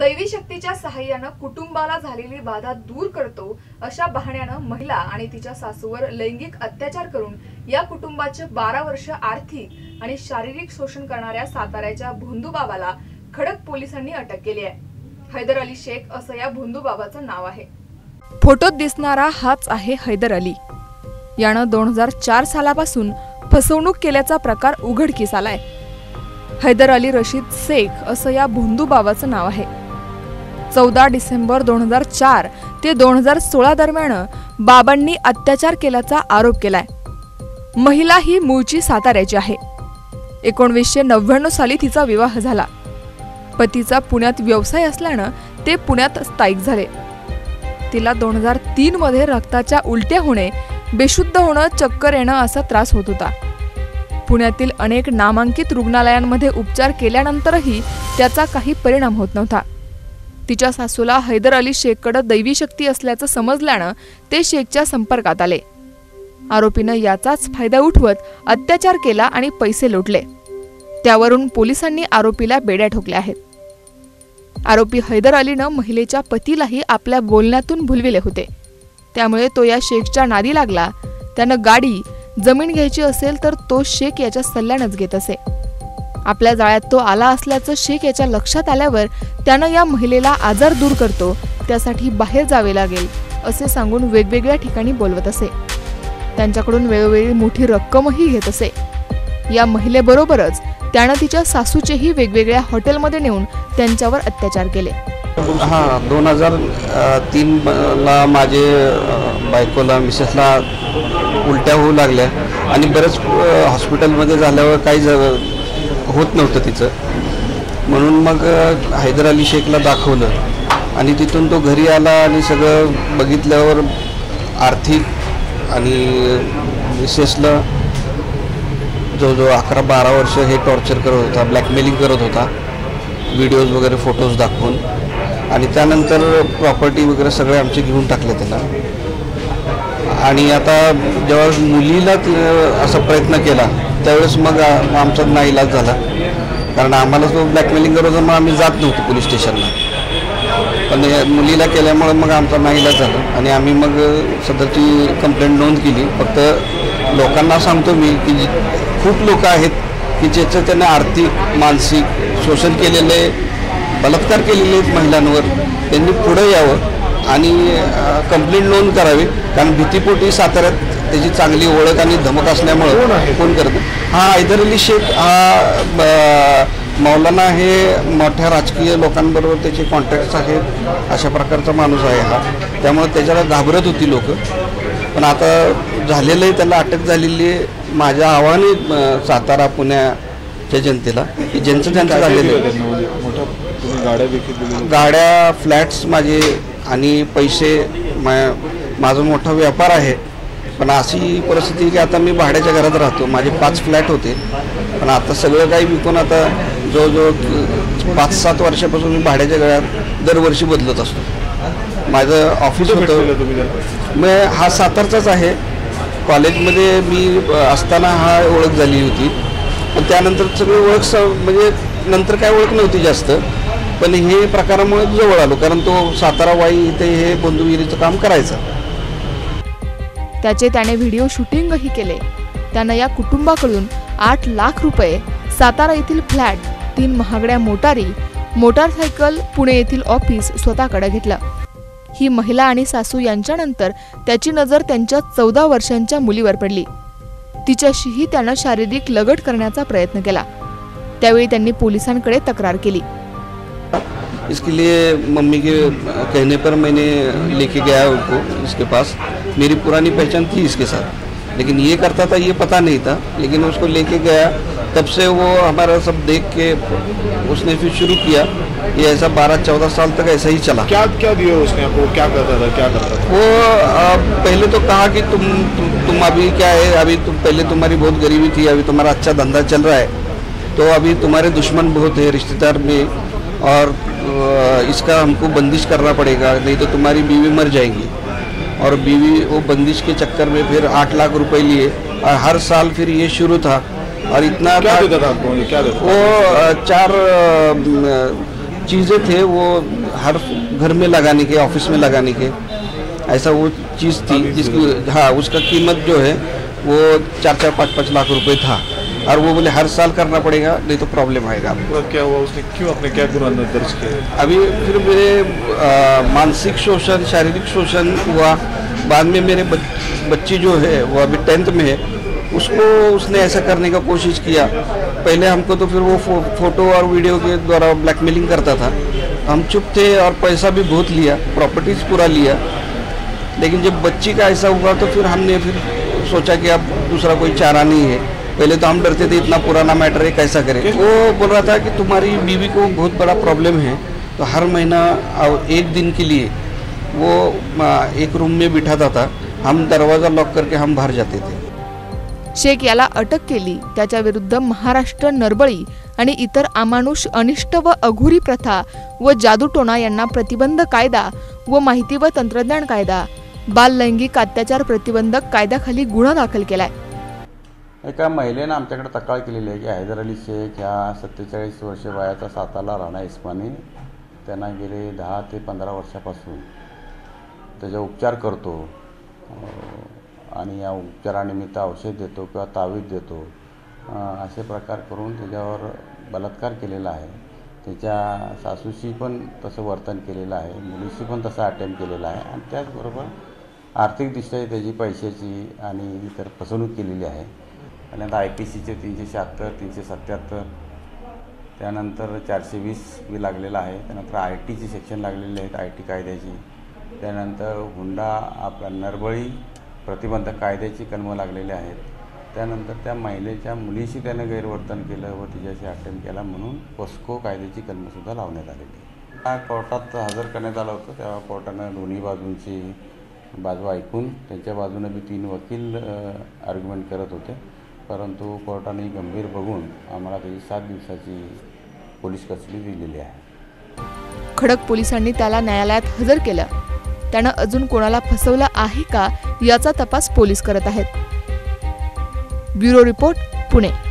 दैवी शक्तीच्या सहाय्यानं कुटुंबाला झालेली बाधा दूर करतो अशा बहाण्यानं महिला आणि तिच्या सासूवर लैंगिक अत्याचार करून या कुटुंबाचे बारा वर्ष आर्थिक आणि शारीरिक शोषण करणाऱ्या साताऱ्याच्या भोंदूबाबाला खडक पोलिसांनी अटक केली आहे. हैदर अली शेख असं या भोंदूबाबाचं नाव आहे. फोटोत दिसणारा हाच आहे हैदर अली. यानं दोन हजार चार सालापासून फसवणूक केल्याचा प्रकार उघडकीस आलाय. हैदर अली रशीद शेख असं या भोंदूबाबाचं नाव आहे. चौदा डिसेंबर दोन हजार चार ते दोन हजार सोळा दरम्यान बाबांनी अत्याचार केल्याचा आरोप केलाय. महिला ही मूळची साताऱ्याची आहे. एकोणवीसशे नव्याण्णव साली तिचा विवाह झाला. पतीचा पुण्यात व्यवसाय असल्यानं ते पुण्यात स्थायिक झाले. तिला दोन हजार तीनमध्ये रक्ताच्या उलट्या होणे बेशुद्ध होणं चक्कर येणं असा त्रास होत होता. पुण्यातील अनेक नामांकित रुग्णालयांमध्ये उपचार केल्यानंतरही त्याचा काही परिणाम होत नव्हता. तिच्या सासूला हैदर अली शेखकडं दैवी शक्ती असल्याचं समजल्यानं ते शेखच्या संपर्कात आले. आरोपीनं याचाच फायदा उठवत अत्याचार केला आणि पैसे लुटले. त्यावरून पोलिसांनी आरोपीला बेड्या ठोकल्या आहेत. आरोपी हैदर अलीनं महिलेच्या पतीलाही आपल्या बोलण्यातून भुलविले होते. त्यामुळे तो या शेखच्या नादी लागला. त्यानं गाडी जमीन घ्यायची असेल तर तो शेख याच्या सल्ल्यानंच घेत असे. आपल्या जाळ्यात तो आला असल्याचं शेख याच्या लक्षात आल्यावर त्यानं या महिलेला आजार दूर करतो त्यासाठी बाहेर जावे लागेल असे सांगून वेगवेगळ्या ठिकाणी बोलवत असे. त्यांच्याकडून वेळोवेळी मोठी रक्कमही घेत असे. या महिलेबरोबरच त्यानं तिच्या सासूचेही वेगवेगळ्या हॉटेलमध्ये नेऊन त्यांच्यावर अत्याचार केले. हां दोन हजार तीनला माझे बायकोला मिसेसला उलट्या होऊ लागल्या. आणि बरेच हॉस्पिटलमध्ये झाल्यावर काही होत नव्हतं तिचं. म्हणून मग हैदर अली शेखला दाखवलं. आणि तिथून तो घरी आला आणि सगळं बघितल्यावर आर्थिक आणि मिसेसला जवळजवळ अकरा बारा वर्ष हे टॉर्चर करत होता ब्लॅकमेलिंग करत होता. व्हिडिओज वगैरे फोटोज दाखवून. आणि त्यानंतर प्रॉपर्टी वगैरे सगळे आमचे घेऊन टाकले त्याला. आणि आता जेव्हा मुलीला असा प्रयत्न केला त्यावेळेस मग आ- आमचा नाईलाज झाला. कारण आम्हाला तो ब्लॅकमेलिंग करत होता मग आम्ही जात नव्हतो पोलीस स्टेशनला. पण या मुलीला केल्यामुळं मग आमचा नाईलाज झाला. आणि आम्ही मग सदरची कंप्लेंट नोंद केली. फक्त लोकांना सांगतो मी की जी- खूप लोक आहेत की ज्याचं त्यांना आर्थिक मानसिक शोषण केलेले बलात्कार केलेले आहेत महिलांवर त्यांनी पुढं यावं आणि कंप्लेंट नोंद करावी. कारण भीतीपोटी साताऱ्यात त्याची चांगली ओळख आणि धमक असल्यामुळं कोण करतं? हा हैदर अली शेख हा मौलाना हे मोठ्या राजकीय लोकांबरोबर त्याचे कॉन्टॅक्ट्स आहेत. अशा प्रकारचा माणूस आहे हा. त्यामुळे त्याच्याला घाबरत होती लोक. पण आता झालेलं आहे त्याला अटक झालेली आहे. माझ्या आव्हाने सातारा पुण्याच्या जनतेला की ज्यांचं त्यांचं झालेलं आहे. तुम्ही गाड्या फ्लॅट्स माझे आणि पैसे मा माझा मोठा व्यापार आहे. पण अशी परिस्थिती की आता मी भाड्याच्या घरात राहतो. माझे पाच फ्लॅट होते. पण आता सगळं काही विकून आता जवळजवळ पाच सात वर्षापासून मी भाड्याच्या घरात दरवर्षी बदलत असतो. माझं ऑफिस होतं? मग हा सातारचाच आहे. कॉलेजमध्ये मी असताना हा ओळख झाली होती. पण त्यानंतर सगळी ओळख स म्हणजे नंतर काय ओळख नव्हती जास्त. पण हे प्रकारामुळे जवळ आलो. कारण तो सातारा वाई इथे हे बंधुगिरीचं काम करायचा. त्याचे त्याने व्हिडिओ शूटिंगही केले. त्यानं या कुटुंबाकडून आठ लाख रुपये सातारा येथील फ्लॅट तीन महागड्या मोटारी मोटारसायकल पुणे येथील ऑफिस स्वतःकडे घेतलं. ही महिला आणि सासू यांच्यानंतर त्याची नजर त्यांच्या चौदा वर्षांच्या मुलीवर पडली. तिच्याशीही त्यानं शारीरिक लगट करण्याचा प्रयत्न केला. त्यावेळी त्यांनी पोलिसांकडे तक्रार केली. इसके लिए मम्मी के कहने पर मैंने लेके गया उनको इसके पास। मेरी पुरानी पहचान थी इसके साथ। लेकिन ये करता था ये पता नहीं था। लेकिन उसको लेके गया। तब से वो हमारा सब देख के उसने फिर शुरू किया। ये ऐसा बारह चौदह साल तक ऐसा ही चला। क्या क्या दिया उसने आपको? क्या करता था? क्या करता था? वो अ, पहले तो कहा कि तुम तुम, तुम अभी क्या है? अभी तुम पहले तुम्हारी बहुत गरीबी थी अभी तुम्हारा अच्छा धंधा चल रहा है। तो अभी तुम्हारे दुश्मन बहुत है रिश्तेदार में। और इसका हमको बंदिश करना पड़ेगा नहीं तो तुम्हारी बीवी मर जाएगी। और बीवी वो बंदिश के चक्कर में फिर आठ लाख रुपए लिए और हर साल फिर ये शुरू था। और इतना क्या था- देता था आपको? ये क्या देता वो चार चीज़ें थे वो हर घर में लगाने के ऑफ़िस में लगाने के। ऐसा वो चीज़ थी जिसकी हाँ उसका कीमत जो है वो चार चार पाँच पाँच लाख रुपए था। और वो बोले हर साल करना पड़ेगा नहीं तो प्रॉब्लम आएगा आपको. क्या हुआ उसने क्यों अपने क्या गुना दर्ज किया अभी फिर मेरे मानसिक शोषण शारीरिक शोषण हुआ। बाद में मेरे बच, बच्ची जो है वो अभी टेंथ में है उसको उसने ऐसा करने का कोशिश किया। पहले हमको तो फिर वो फो, फ़ोटो और वीडियो के द्वारा ब्लैकमेलिंग करता था। हम चुप थे और पैसा भी बहुत लिया प्रॉपर्टीज़ पूरा लिया। लेकिन जब बच्ची का ऐसा हुआ तो फिर हमने फिर सोचा कि अब दूसरा कोई चारा नहीं है। पहले तो हम डरते थे इतना पुराना मैटर है कैसा करें? वो बोल रहा था कि तुम्हारी बीवी को बहुत बड़ा प्रॉब्लम है तो हर महीना और एक दिन के लिए वो एक रूम में बिठाता था हम दरवाज़ा लॉक करके हम बाहर जाते थे। शेख याला अटक केली त्याच्या विरुद्ध महाराष्ट्र नरबळी आणि इतर अमानुष अनिष्ट व अघोरी प्रथा व जादूटोणा यांना प्रतिबंध कायदा व माहिती व तंत्रज्ञान कायदा बाल लैंगिक अत्याचार प्रतिबंधक कायद्याखाली गुन्हा दाखल केलाय. एका महिलेनं आमच्याकडे तक्रार केलेली आहे की हैदर अली शेख ह्या सत्तेचाळीस वर्ष वयाचा साताला राणा इस्मानी. त्यांना गेले दहा ते पंधरा वर्षापासून. त्याचा उपचार करतो. आणि या उपचारानिमित्त औषध देतो किंवा तावीज देतो. असे प्रकार करून त्याच्यावर बलात्कार केलेला आहे. त्याच्या सासूशी पण तसं वर्तन केलेलं आहे. मुलीशी पण तसा अटेम्प केलेला आहे. आणि त्याचबरोबर आर्थिकदृष्ट्या त्याची पैशाची आणि इतर फसवणूक केलेली आहे. आणि आता आय पी सीचे तीनशे शहात्तर तीनशे सत्याहत्तर त्यानंतर चारशे वीस बी लागलेला आहे. त्यानंतर आय टीचे सेक्शन लागलेले आहेत आय टी कायद्याची. त्यानंतर हुंडा आपला नरबळी प्रतिबंधक कायद्याची कलमं लागलेले आहेत. त्यानंतर त्या महिलेच्या मुलीशी त्यानं गैरवर्तन केलं व तिच्याशी अटेम्प्ट केला म्हणून पोस्को कायद्याची कलमंसुद्धा लावण्यात आलेली हा कोर्टात हजर करण्यात आलं होतं. तेव्हा कोर्टानं दोन्ही बाजूंची बाजू ऐकून त्यांच्या बाजूनं बी तीन वकील आर्ग्युमेंट करत होते. परंतु कोर्टाने गंभीर बघून आम्हाला त्याची सात दिवसाची पोलीस कस्टडी दिलेली आहे. खडक पोलिसांनी त्याला न्यायालयात हजर केलं. त्यानं अजून कोणाला फसवलं आहे का याचा तपास पोलीस करत आहेत. Bureau report Pune.